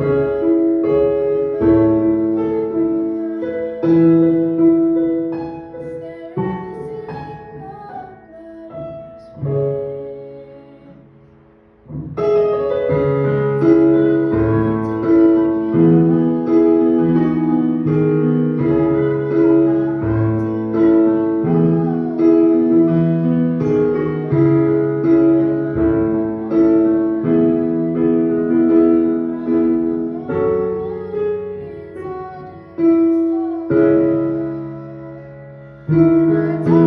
Música Uma